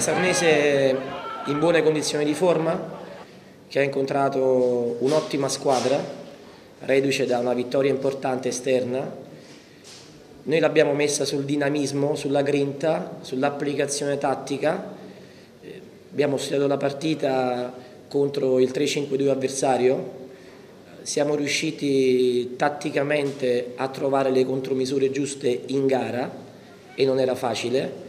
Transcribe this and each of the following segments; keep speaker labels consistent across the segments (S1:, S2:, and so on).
S1: una Sarnese in buone condizioni di forma, che ha incontrato un'ottima squadra, reduce da una vittoria importante esterna. Noi l'abbiamo messa sul dinamismo, sulla grinta, sull'applicazione tattica. Abbiamo studiato la partita contro il 3-5-2 avversario, siamo riusciti tatticamente a trovare le contromisure giuste in gara e non era facile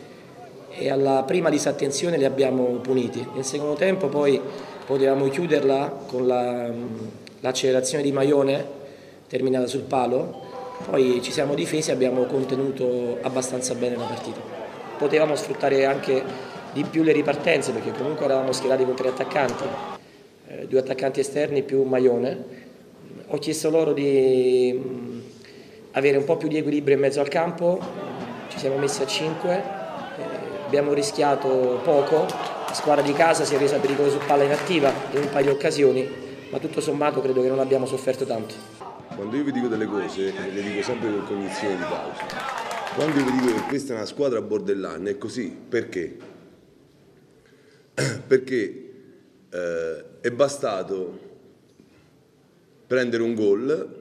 S1: e alla prima disattenzione li abbiamo puniti. Nel secondo tempo poi potevamo chiuderla con l'accelerazione la, di Maione terminata sul palo, poi ci siamo difesi e abbiamo contenuto abbastanza bene la partita. Potevamo sfruttare anche di più le ripartenze perché comunque eravamo schierati con tre attaccanti, eh, due attaccanti esterni più Maione. Ho chiesto loro di mh, avere un po' più di equilibrio in mezzo al campo, ci siamo messi a 5 abbiamo rischiato poco, la squadra di casa si è resa pericolosa su palla inattiva in un paio di occasioni, ma tutto sommato credo che non abbiamo sofferto tanto.
S2: Quando io vi dico delle cose, le dico sempre con cognizione di causa. Quando io vi dico che questa è una squadra bordellanna, è così. Perché? Perché eh, è bastato prendere un gol,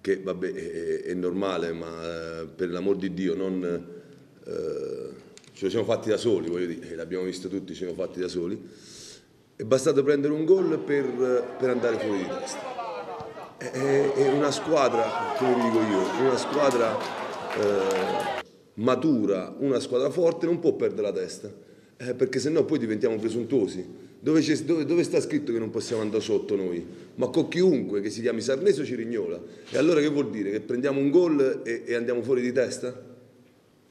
S2: che vabbè è, è normale, ma eh, per l'amor di Dio non... Eh, ce lo siamo fatti da soli, voglio dire, l'abbiamo visto tutti, ce lo siamo fatti da soli. È bastato prendere un gol per, per andare fuori di testa. È, è, una squadra, come vi dico io, una squadra eh, matura, una squadra forte non può perdere la testa, eh, perché sennò poi diventiamo presuntuosi. Dove, dove, dove, sta scritto che non possiamo andare sotto noi? Ma con chiunque che si chiami Sarneso ci rignola. E allora che vuol dire? Che prendiamo un gol e, e andiamo fuori di testa?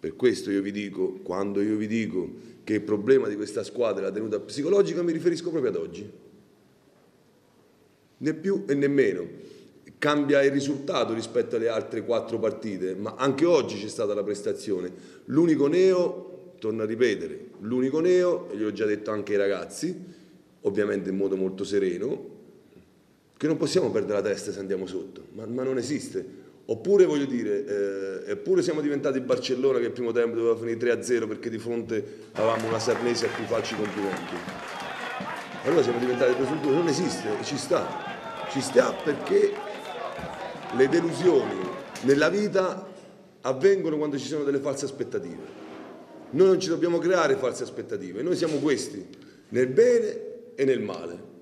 S2: Per questo io vi dico, quando io vi dico che il problema di questa squadra è la tenuta psicologica, mi riferisco proprio ad oggi. Né più e né meno. Cambia il risultato rispetto alle altre quattro partite, ma anche oggi c'è stata la prestazione. L'unico neo, torno a ripetere, l'unico neo, e gliel'ho già detto anche ai ragazzi, ovviamente in modo molto sereno, che non possiamo perdere la testa se andiamo sotto, ma, ma non esiste. Oppure voglio dire, eh, eppure siamo diventati Barcellona che il primo tempo doveva finire 3-0 perché di fronte avevamo una Sarnese a cui faccio i complimenti. Allora siamo diventati presuntuosi, non esiste, ci sta, ci sta perché le delusioni nella vita avvengono quando ci sono delle false aspettative. Noi non ci dobbiamo creare false aspettative, noi siamo questi, nel bene e nel male.